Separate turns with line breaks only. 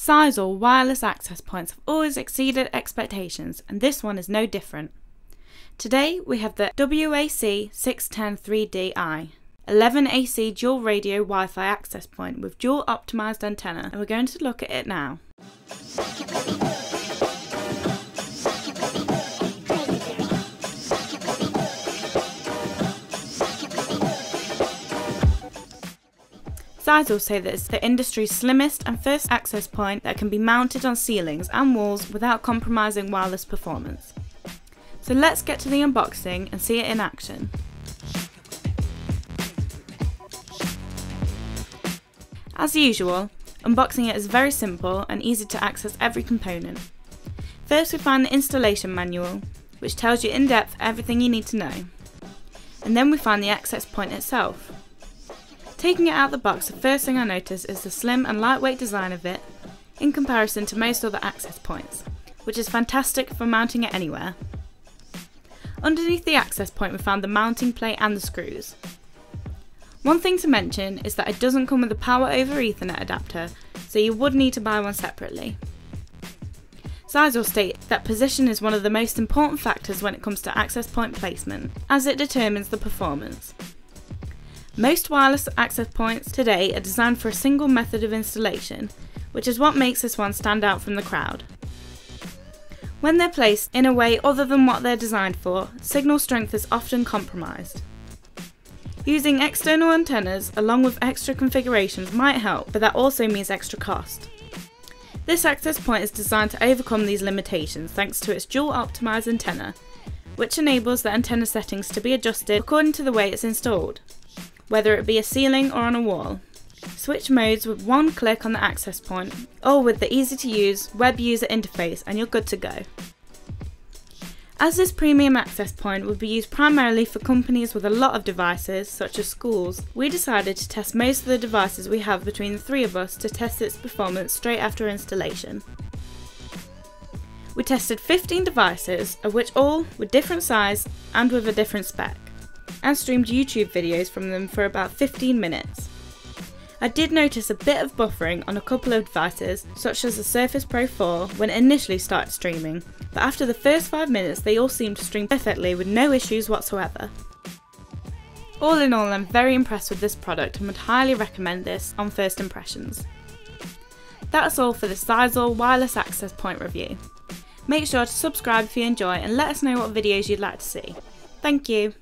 ZyXEL wireless access points have always exceeded expectations, and this one is no different. Today we have the WAC6103D-I, 11 AC dual radio Wi-Fi access point with dual optimized antenna, and we're going to look at it now. ZyXEL say that it's the industry's slimmest and first access point that can be mounted on ceilings and walls without compromising wireless performance. So let's get to the unboxing and see it in action. As usual, unboxing it is very simple and easy to access every component. First we find the installation manual, which tells you in depth everything you need to know. And then we find the access point itself, Taking it out of the box, the first thing I notice is the slim and lightweight design of it in comparison to most other access points, which is fantastic for mounting it anywhere. Underneath the access point we found the mounting plate and the screws. One thing to mention is that it doesn't come with a power over ethernet adapter, so you would need to buy one separately. ZyXEL state that position is one of the most important factors when it comes to access point placement, as it determines the performance. Most wireless access points today are designed for a single method of installation, which is what makes this one stand out from the crowd. When they're placed in a way other than what they're designed for, signal strength is often compromised. Using external antennas along with extra configurations might help, but that also means extra cost. This access point is designed to overcome these limitations thanks to its dual optimized antenna, which enables the antenna settings to be adjusted according to the way it's installed whether it be a ceiling or on a wall. Switch modes with one click on the access point or with the easy to use web user interface and you're good to go. As this premium access point would be used primarily for companies with a lot of devices, such as schools, we decided to test most of the devices we have between the three of us to test its performance straight after installation. We tested 15 devices, of which all were different size and with a different spec and streamed YouTube videos from them for about 15 minutes. I did notice a bit of buffering on a couple of devices, such as the Surface Pro 4 when it initially started streaming, but after the first 5 minutes they all seemed to stream perfectly with no issues whatsoever. All in all, I'm very impressed with this product and would highly recommend this on first impressions. That's all for the ZyXEL wireless access point review. Make sure to subscribe if you enjoy and let us know what videos you'd like to see. Thank you!